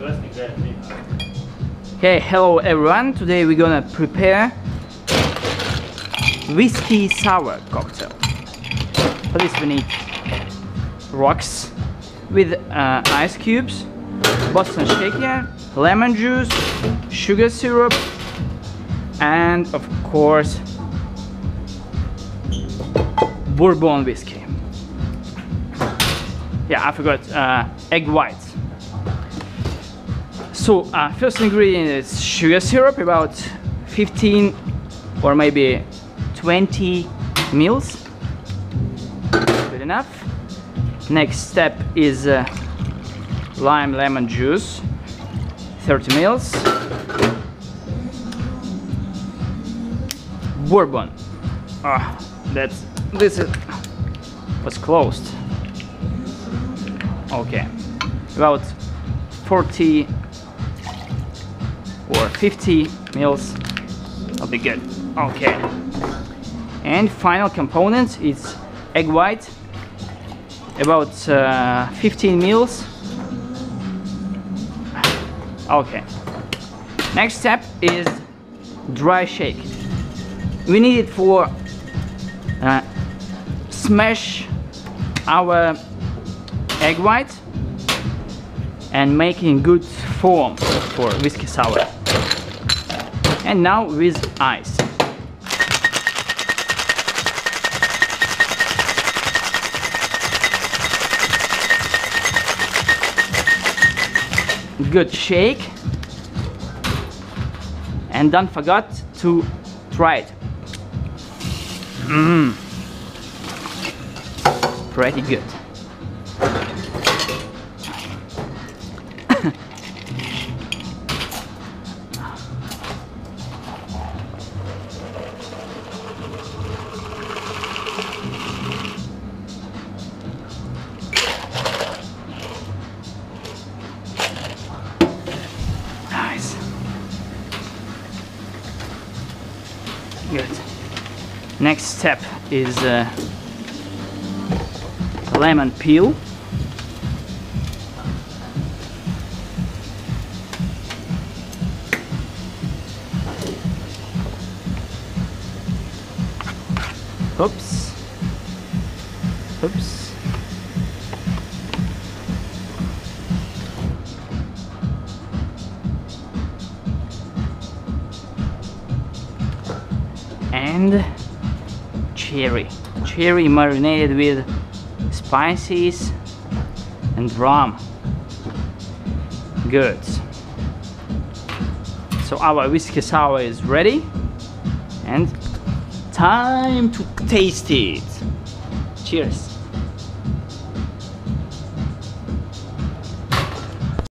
Okay, hello everyone. Today we're gonna prepare whiskey sour cocktail. For this we need rocks with uh, ice cubes, Boston shaker, lemon juice, sugar syrup, and of course bourbon whiskey. Yeah, I forgot uh, egg whites. So uh, first ingredient is sugar syrup, about 15 or maybe 20 mils. Good enough. Next step is uh, lime lemon juice, 30 mils. Bourbon. Ah, that's this is was closed. Okay, about 40 or 50 mils will be good. Okay. And final component is egg white, about uh, 15 mils. Okay. Next step is dry shake. We need it for uh, smash our egg white and making good form for whiskey sour. And now with ice. Good shake. And don't forget to try it. Mmm. Pretty good. Good. Next step is uh, lemon peel. Oops. Oops. And cherry. Cherry marinated with spices and rum. Good. So our whiskey sour is ready and time to taste it. Cheers.